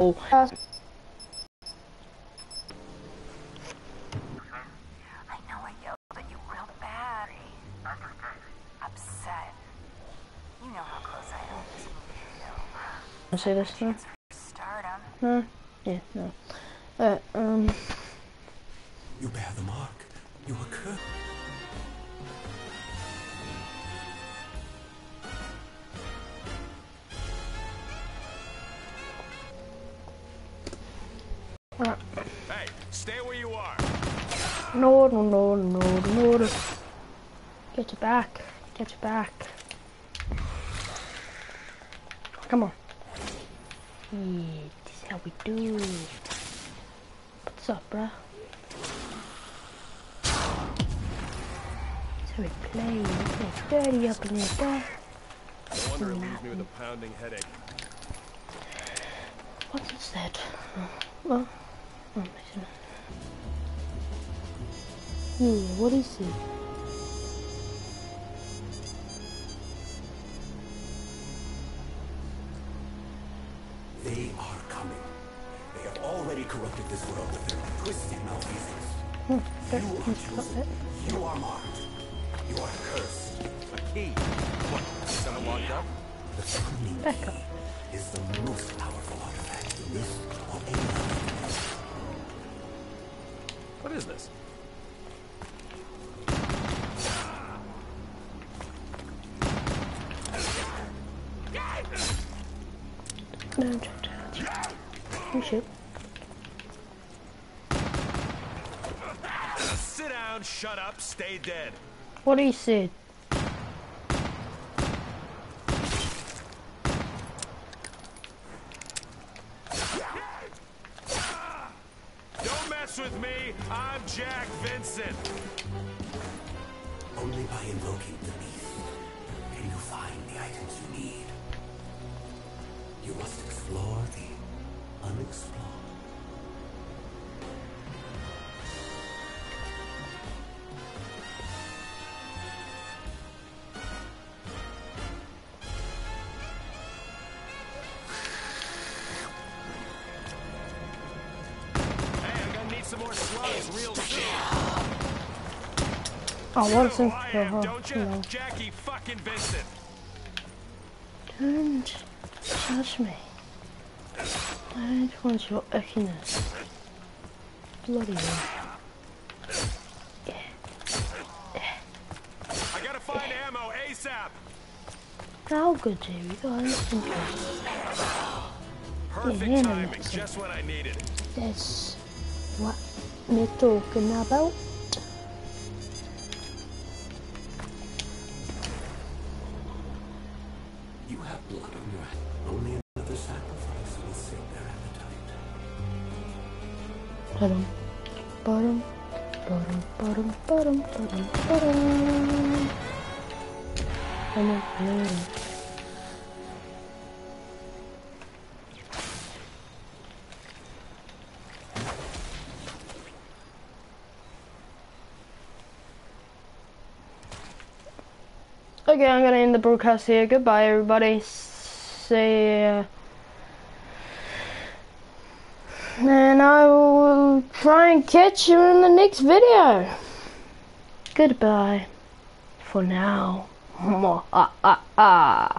Uh, I know I yelled at you real bad. Upset. You know how close I am to this movie, though. I'll say this now. Stardom. No? Yeah, no. Uh, um, You bear the mark. You are stay where you are. No, no, no, no, no, no. Get it back. Get it back. Come on. Yeah, this is how we do. What's up, bruh? How we play. Get dirty up in there, bruh. No wonder it leaves me with a pounding headache. What's it said? Oh, oh, listen. Yeah, what is it? They are coming. They have already corrupted this world with their twisted malfeasance. Hmm, You are chosen. You are marked. You are cursed. A key. What? Someone locked up? The Screaming Back up. is the most powerful No, I'm trying to hurt you. Oh shit. Sit down, shut up, stay dead. What he said? Don't mess with me. I'm Jack Vincent. Only by invoking the beast can you find the items you need. You must explore the unexplored. Hey, I'm gonna need some more slugs real soon. Oh, You what know is who it I for am, her? don't you? No. Jackie fucking Vincent. Don't touch me. I don't want your ickiness. Bloody hell. I gotta find ammo ASAP. How good, Jerry? Guys, Perfect Yeah, timing, just what I needed. that's what we're talking about. Sacrifice will sate their appetite. Bottom, bottom, bottom. Bottom, bottom. Okay, I'm gonna end the broadcast here. Goodbye, everybody. See ya. And I will try and catch you in the next video. Goodbye. For now.